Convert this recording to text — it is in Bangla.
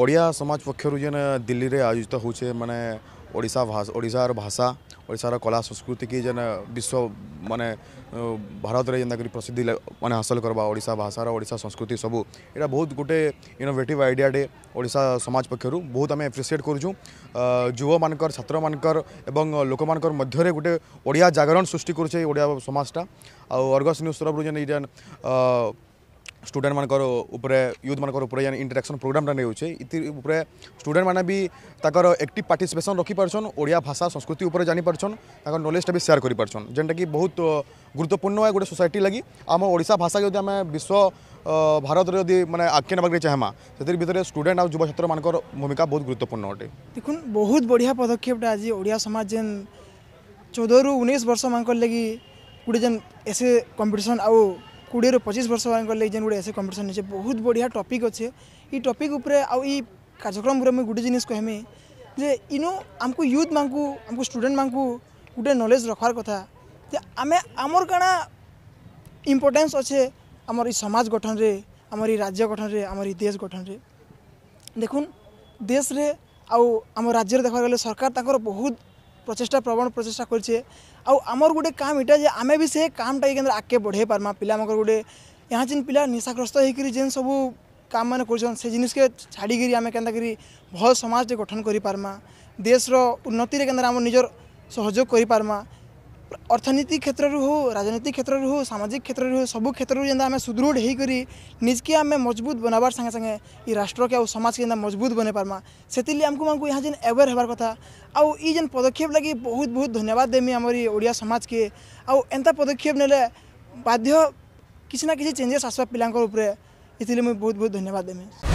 ଓଡ଼ିଆ ସମାଜ ପକ୍ଷରୁ ଯେନ୍ ଦିଲ୍ଲୀରେ ଆୟୋଜିତ ହେଉଛେ ମାନେ ଓଡ଼ିଶା ଓଡ଼ିଶାର ଭାଷା ଓଡ଼ିଶାର କଳା ସଂସ୍କୃତିକି ଯେନ୍ ବିଶ୍ୱ ମାନେ ଭାରତରେ ଯେନ୍ତାକରି ପ୍ରସିଦ୍ଧି ମାନେ ହାସଲ କରିବା ଓଡ଼ିଶା ଭାଷାର ଓଡ଼ିଶା ସଂସ୍କୃତି ସବୁ ଏଇଟା ବହୁତ ଗୋଟେ ଇନୋଭେଟିଭ୍ ଆଇଡ଼ିଆଟେ ଓଡ଼ିଶା ସମାଜ ପକ୍ଷରୁ ବହୁତ ଆମେ ଏପ୍ରିସିଏଟ୍ କରୁଛୁ ଯୁବମାନଙ୍କର ଛାତ୍ରମାନଙ୍କର ଏବଂ ଲୋକମାନଙ୍କର ମଧ୍ୟରେ ଗୋଟେ ଓଡ଼ିଆ ଜାଗରଣ ସୃଷ୍ଟି କରୁଛେ ଓଡ଼ିଆ ସମାଜଟା ଆଉ ଅର୍ଗସ୍ ନ୍ୟୁଜ୍ ତରଫରୁ ଯେନ୍ ଏଇଟା સ્ટુડન્ટ માનકર ઉપર યુથ માનકર ઉપર જેન ઇન્ટરાક્શન પ્રોગ્રામટા નેઉછે ઇતિ ઉપર સ્ટુડન્ટ માને બી તાકર એક્ટિવ પાર્ટિસિપેશન રખી પારછન ઓડિયા ભાષા સંસ્કૃતિ ઉપર જાની પારછન તાકર નોલેજટા બી શેર કરી પારછન જેનટા કે બહુત ગુરુત્વપૂર્ણ હે ગોટે સોસાયટી લાગી આમ ઓડિશા ભાષા જદી અમે વિશ્વ ଭାରତରେ ଯଦି ମାନେ ଆଗ୍କେ ନେବାକୁ ଚାହିଁମା ସେଥିର ଭିତରେ ଷ୍ଟୁଡେଣ୍ଟ ଆଉ ଯୁବ ଛାତ୍ରମାନଙ୍କର ଭୂମିକା ବହୁତ ଗୁରୁତ୍ୱପୂର୍ଣ୍ଣ ଅଟେ ଦେଖୁନ୍ ବହୁତ ବଢ଼ିଆ ପଦକ୍ଷେପଟା ଆଜି ଓଡ଼ିଆ ସମାଜ ଯେନ୍ ଚଉଦରୁ ଉଣେଇଶ ବର୍ଷମାନଙ୍କର ଲାଗି ଗୋଟେ ଯେନ୍ ଏସେ କମ୍ପିଟିସନ୍ ଆଉ কোড়িয়ে পঁচিশ বর্ষ লাগে যেন গোটে এসে কম্পিটিশন আছে বহুত বড়িয়া টপিক অছে ই টপিক উপরে আই কার্যক্রম উপরে আমি গোটে জিনিস কহমি যে ইনু আমি ইউথ মানুষ আমি স্টুডেন্ট মানুষ গোটে নলেজ রখার কথা যে আমি আমার কাଣା ইম্পর্টেন্স অছে আমার এই সমাজ গঠনরে আমার এই রাজ্য গঠনরে আমার এই দেশ গঠনরে দেখুন দেশরে আমার রাজ্যের দেখার গেলে সরকার তাঁর বহুত ପ୍ରଚେଷ୍ଟା ପ୍ରବଳ ପ୍ରଚେଷ୍ଟା କରିଛେ ଆଉ ଆମର ଗୋଟେ କାମ୍ ଇଟା ଯେ ଆମେ ବି ସେ କାମ୍ଟାକେ କେନ୍ତା ଆଗକେ ବଢ଼େଇ ପାର୍ମା ପିଲାମାନଙ୍କର ଗୋଟେ ଏହା ଯେନ୍ ପିଲା ନିଶାଗ୍ରସ୍ତ ହେଇକିରି ଯେନ୍ ସବୁ କାମ୍ ମାନେ କରୁଛନ୍ ସେ ଜିନିଷକେ ଛାଡ଼ିକିରି ଆମେ କେନ୍ତାକିରି ଭଲ୍ ସମାଜଟେ ଗଠନ କରିପାର୍ମା ଦେଶର ଉନ୍ନତିରେ କେନ୍ତା ଆମ ନିଜର ସହଯୋଗ କରିପାର୍ମା अर्थनीति क्षेत्र हो राजनीति क्षेत्र हो सामाजिक क्षेत्र हो सब क्षेत्र आम सुदृढ़ होकर निजके आम मजबूत बनाबार सागे संगे ये राष्ट्र के आ समाज के मजबूत बन पार्मा से आमको मानक यहाँ जेन अवेयर हेबार कथा आउ येन पदक्षेप लगे बहुत बहुत धन्यवाद देमी आमरी ओडिया समाज के आउ एंता पदक्षेप ने बाध्य किसी ना किसी चेंजेस आसवा पिला मुझे बहुत बहुत धन्यवाद देमी